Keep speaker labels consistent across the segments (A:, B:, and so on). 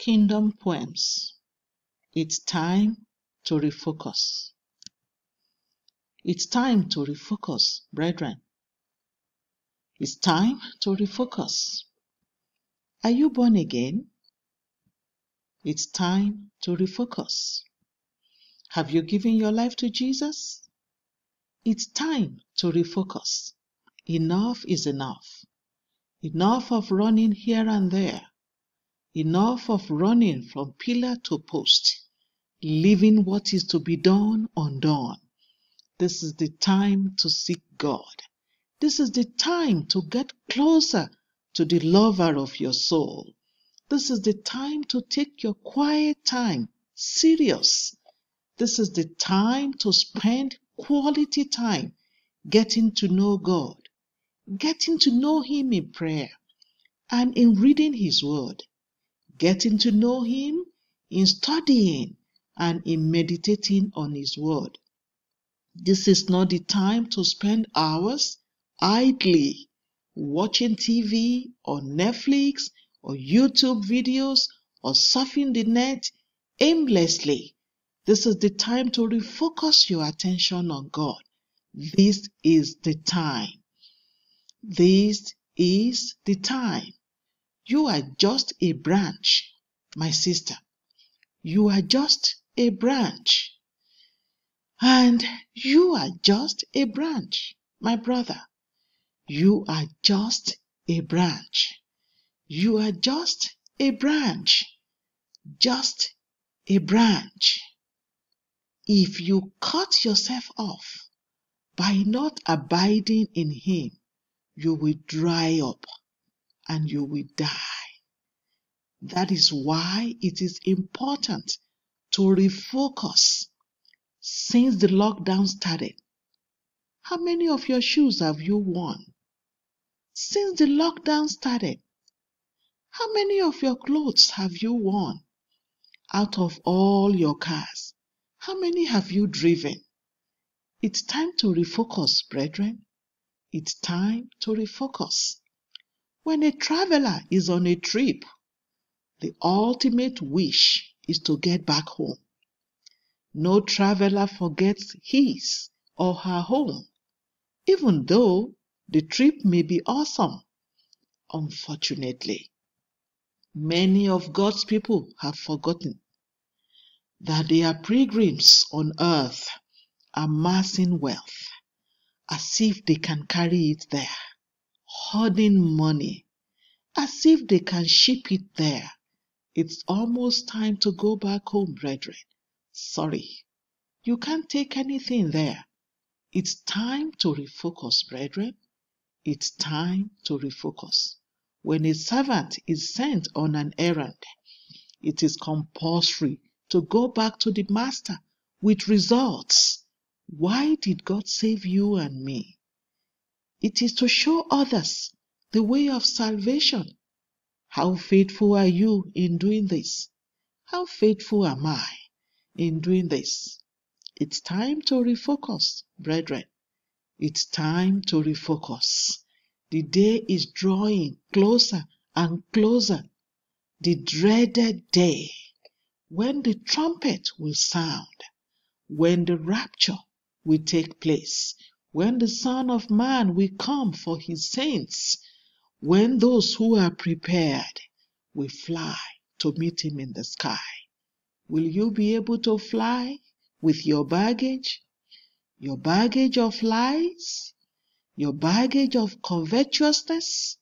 A: Kingdom Poems. It's time to refocus. It's time to refocus, brethren. It's time to refocus. Are you born again? It's time to refocus. Have you given your life to Jesus? It's time to refocus. Enough is enough. Enough of running here and there. Enough of running from pillar to post, leaving what is to be done undone. This is the time to seek God. This is the time to get closer to the lover of your soul. This is the time to take your quiet time serious. This is the time to spend quality time getting to know God, getting to know Him in prayer and in reading His Word getting to know Him, in studying, and in meditating on His Word. This is not the time to spend hours idly watching TV or Netflix or YouTube videos or surfing the net aimlessly. This is the time to refocus your attention on God. This is the time. This is the time. You are just a branch, my sister. You are just a branch. And you are just a branch, my brother. You are just a branch. You are just a branch. Just a branch. If you cut yourself off by not abiding in Him, you will dry up and you will die. That is why it is important to refocus since the lockdown started. How many of your shoes have you worn? Since the lockdown started, how many of your clothes have you worn? Out of all your cars, how many have you driven? It's time to refocus, brethren. It's time to refocus. When a traveler is on a trip, the ultimate wish is to get back home. No traveler forgets his or her home, even though the trip may be awesome. Unfortunately, many of God's people have forgotten that they are pilgrims on earth, amassing wealth as if they can carry it there hoarding money as if they can ship it there. It's almost time to go back home, brethren. Sorry, you can't take anything there. It's time to refocus, brethren. It's time to refocus. When a servant is sent on an errand, it is compulsory to go back to the master with results. Why did God save you and me? It is to show others the way of salvation. How faithful are you in doing this? How faithful am I in doing this? It's time to refocus, brethren. It's time to refocus. The day is drawing closer and closer. The dreaded day when the trumpet will sound, when the rapture will take place, when the Son of Man will come for his saints, when those who are prepared will fly to meet him in the sky. Will you be able to fly with your baggage? Your baggage of lies? Your baggage of covetousness?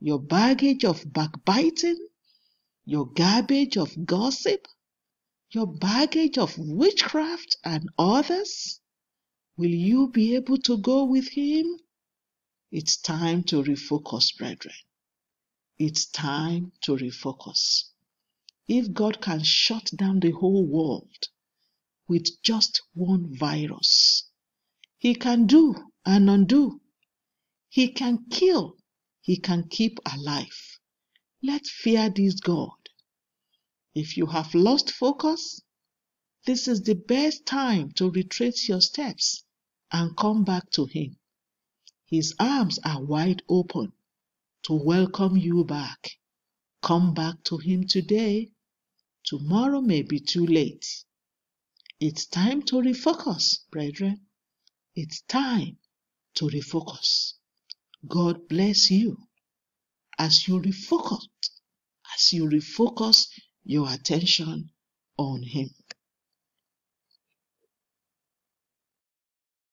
A: Your baggage of backbiting? Your garbage of gossip? Your baggage of witchcraft and others? Will you be able to go with Him? It's time to refocus, brethren. It's time to refocus. If God can shut down the whole world with just one virus, He can do and undo. He can kill. He can keep alive. Let's fear this God. If you have lost focus, this is the best time to retrace your steps and come back to Him. His arms are wide open to welcome you back. Come back to Him today. Tomorrow may be too late. It's time to refocus, brethren. It's time to refocus. God bless you as you refocus, as you refocus your attention on Him.